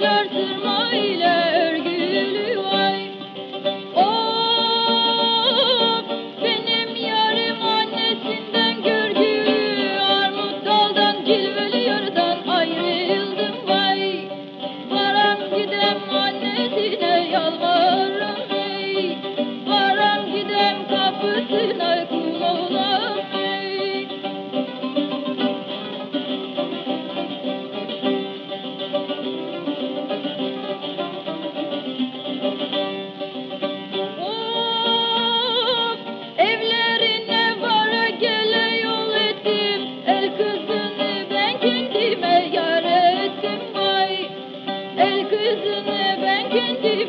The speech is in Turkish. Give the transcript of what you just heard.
Taşlar tırma ile benim yarım annesinden görgülü Armut cilveli yarıdan ayrıldım vay. Varam gidem annesine yalvarırım ey. Varam gidem kapısına Kendini ben kendim